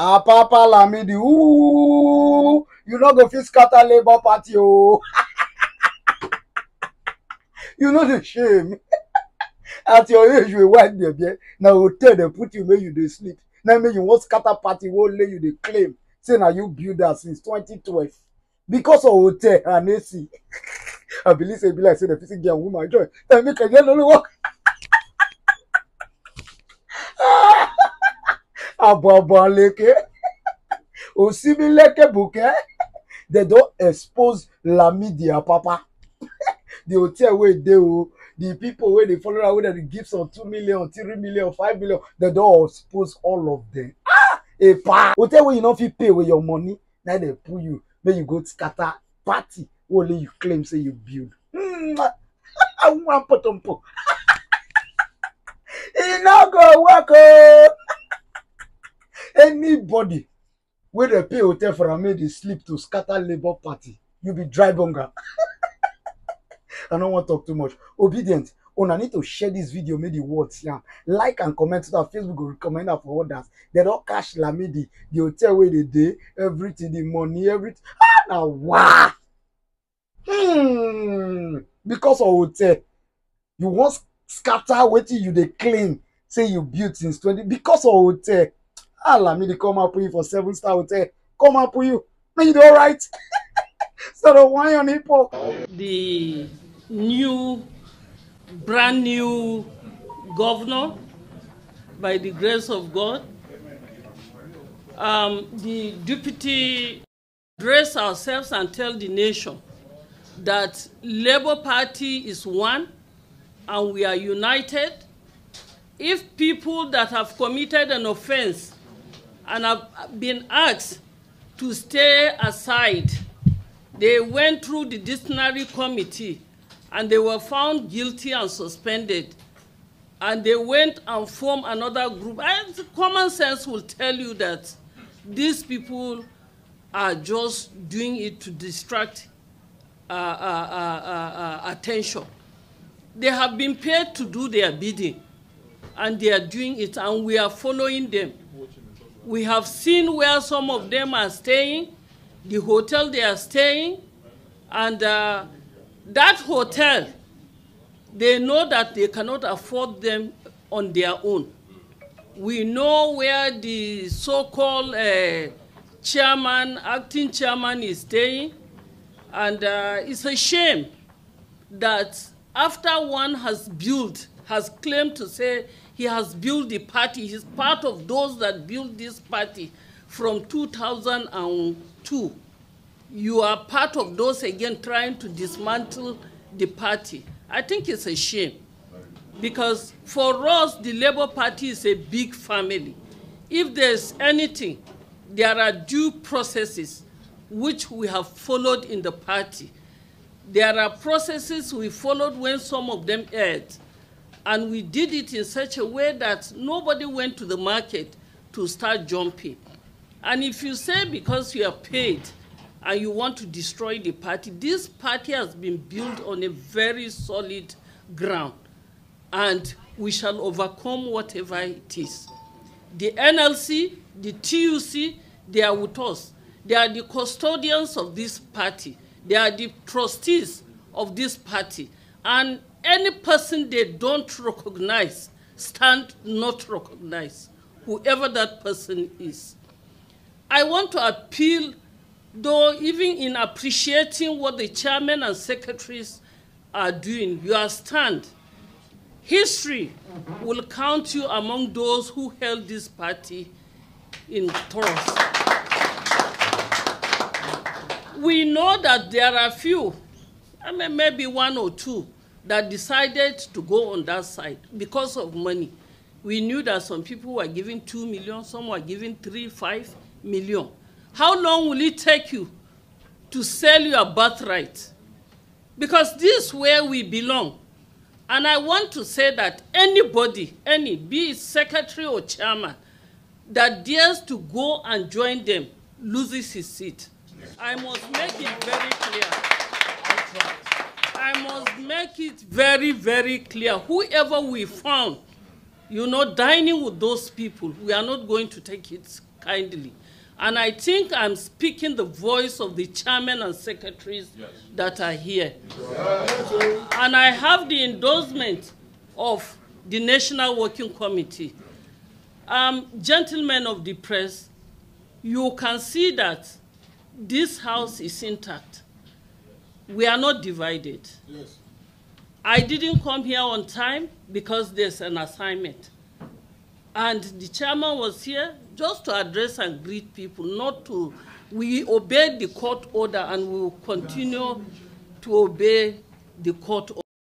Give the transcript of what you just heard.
Apapa Lamidi, ooh, you no go fit scatter Labour Party o. you know the shame. At your age, you white baby. Na hotel dey put you make you dey sleep. Na make you wan scatter party wey only you dey claim say na you build am since 2012 because of hotel and AC. I believe say e be like say the fit get woman joy. Tell me, can you no work? Abobaleke. Osimileke Buke. They don expose Lamidia Papa. the hotel wey dey o the people wey dey follow am wey dem give some two million three million five million dem don expose all of them. ah epa hotel wey you no fit pay with your money na dem pull you make you go scatter party wey only you claim say you build. One potompo. e no go work o. anybody wey dey pay hotel for am make dey sleep to scatter labour party you be dry bunga. I no wan talk too much. Obedient, una need to share this video make the world see am. Like and comment so that Facebook go recommend am for others. They don catch Lamidi, the hotel wey dey dey, everything, the money, everything. Ah, na wah! Hmm. Because of hotel, you wan scatter wetin you dey claim say you build since 20 because of hotel. Ah, Lamidi come out put you for seven star hotel. Come out put you. Make you dey alright. so the wine on hip hop. the new, brand new governor, by the grace of God. Um, the deputy dress ourselves and tell the nation that Labour Party is one and we are united. If people that have committed an offense and have been asked to stay aside, they went through the disciplinary committee and they were found guilty and suspended. And they went and formed another group. And common sense will tell you that these people are just doing it to distract uh, uh, uh, uh, uh, attention. They have been paid to do their bidding, and they are doing it, and we are following them. We have seen where some of them are staying, the hotel they are staying, and uh, that hotel, they know that they cannot afford them on their own. We know where the so-called uh, chairman, acting chairman is staying, and uh, it's a shame that after one has built, has claimed to say he has built the party, he's part of those that built this party from 2002. You are part of those again trying to dismantle the party. I think it's a shame because for us, the Labour Party is a big family. If there's anything, there are due processes which we have followed in the party. There are processes we followed when some of them erred, and we did it in such a way that nobody went to the market to start jumping. And if you say because you are paid and you want to destroy the party, this party has been built on a very solid ground, and we shall overcome whatever it is. The NLC, the TUC, they are with us. They are the custodians of this party. They are the trustees of this party. And any person they don't recognize, stand not recognize, whoever that person is. I want to appeal, though, even in appreciating what the chairman and secretaries are doing, your stand. History will count you among those who held this party in trust. We know that there are few, I mean, maybe one or two, that decided to go on that side because of money. We knew that some people were giving two million, some were giving three, five million. How long will it take you to sell your birthright? Because this is where we belong. And I want to say that anybody, any, be it secretary or chairman, that dares to go and join them loses his seat. I must make it very clear. I must make it very, very clear. Whoever we found, you know, dining with those people, we are not going to take it kindly. And I think I'm speaking the voice of the chairman and secretaries Yes. that are here. And I have the endorsement of the National Working Committee. Um, gentlemen of the press, you can see that this house is intact. We are not divided. Yes. I didn't come here on time because there's an assignment. And the chairman was here just to address and greet people, not to, we obeyed the court order and we will continue to obey the court order.